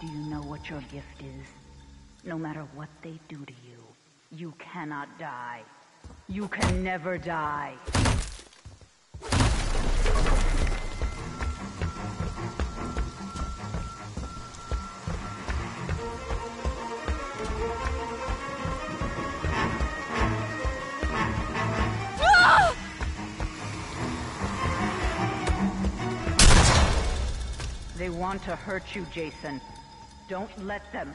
Do you know what your gift is? No matter what they do to you, you cannot die. You can never die. They want to hurt you, Jason. Don't let them.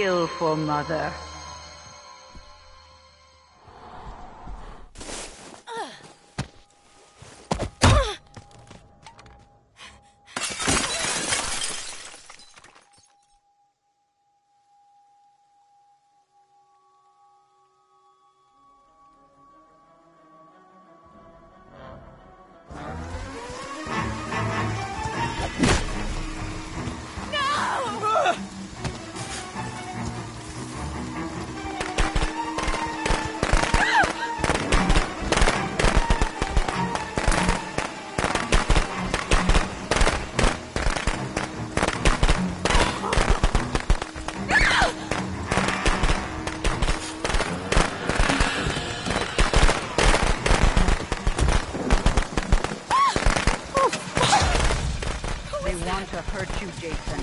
Kill for mother. Jason.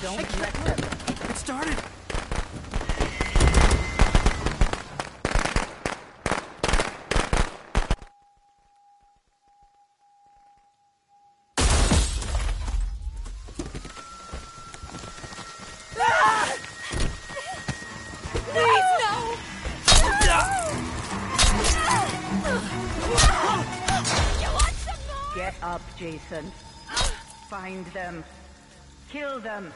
Don't let them. It started. Please, no! You want some more? Get up, Jason. Find them. Kill them.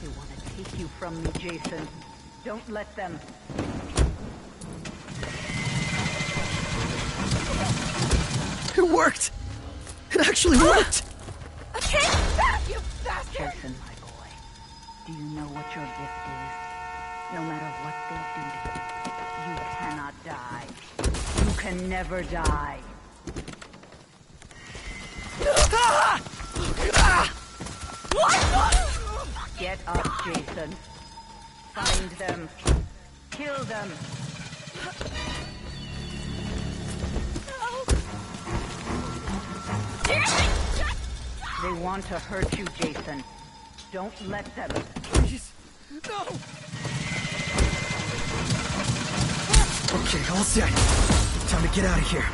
They want to take you from me, Jason. Don't let them. It worked. It actually worked. Okay, back, you bastard! Jason. Do you know what your gift is? No matter what they do to you, you cannot die. You can never die. Get up, Jason. Find them. Kill them. They want to hurt you, Jason. Don't let them. Please. No. Okay, all set. Time to get out of here.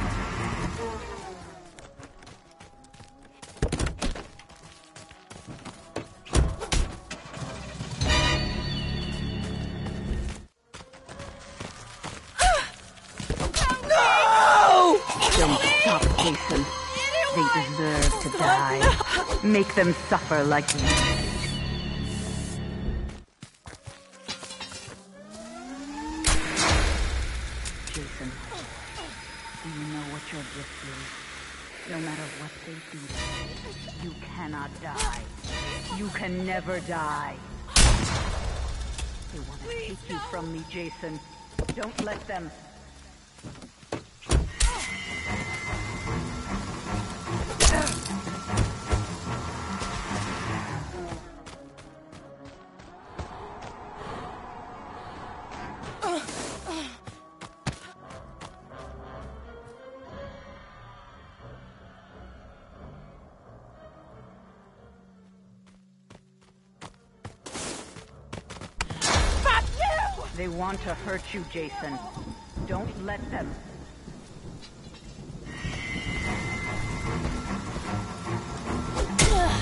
No! Stop, Jason. They deserve to die. Make them suffer like you. Gift is? No matter what they do you, you cannot die. You can never die. They want to take you from me, Jason. Don't let them. They want to hurt you, Jason. Don't let them. Oh!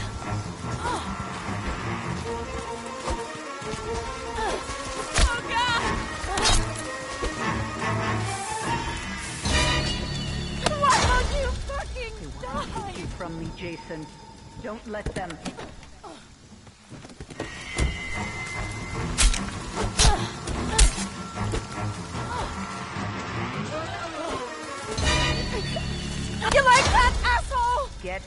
Why won't you fucking They want to die? from me, Jason. Don't let them.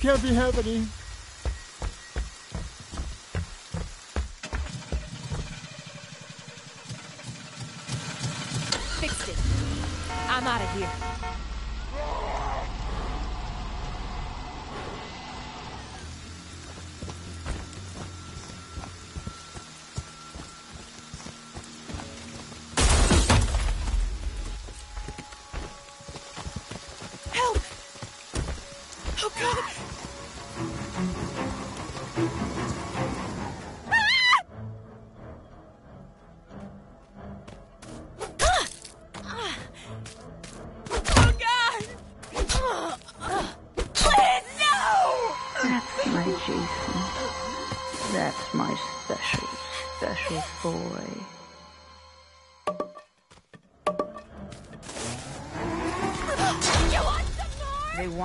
Can't be happening. Fixed it. I'm out of here.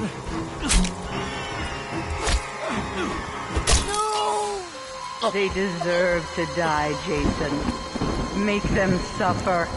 God! They deserve to die, Jason. Make them suffer.